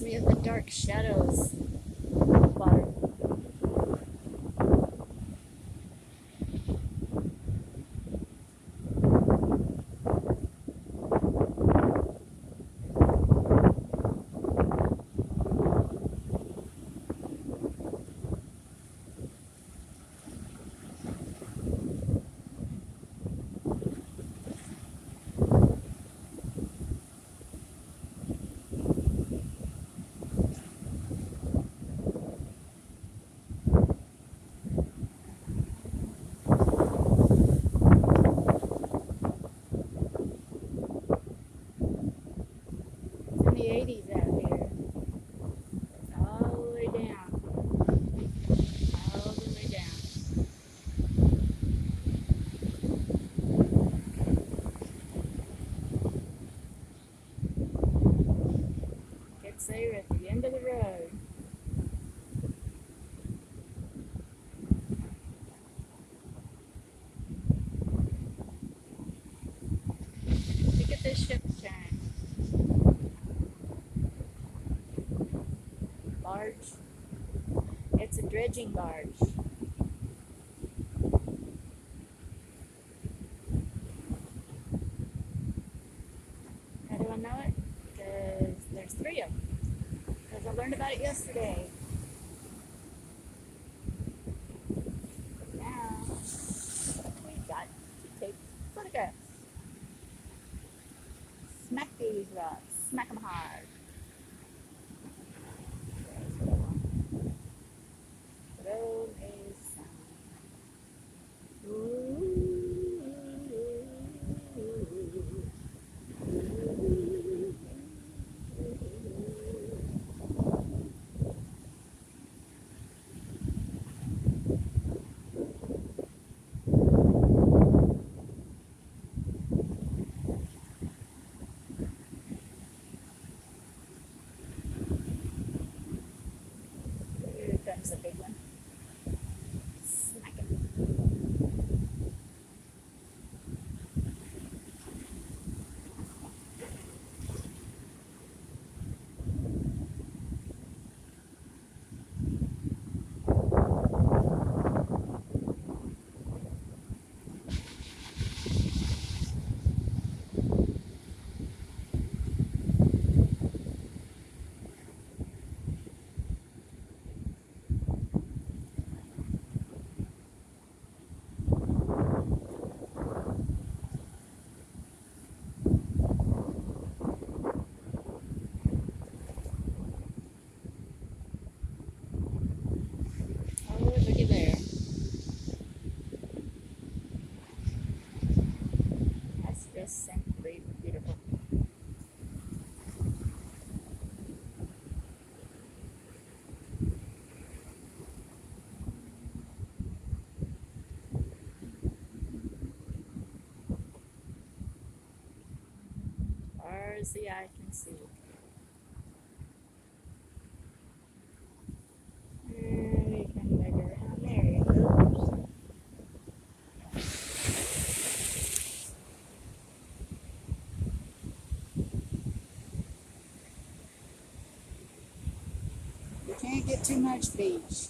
Me of the dark shadows Gets there at the end of the road. Look at this ship turn. barge. It's a dredging barge. Learned about it yesterday. Now, we got to take. Smack these rocks. Smack them hard. Comes the big one. Smack it. Oh, looky there. Just simply beautiful. Far get too much beach.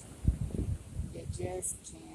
You just can't.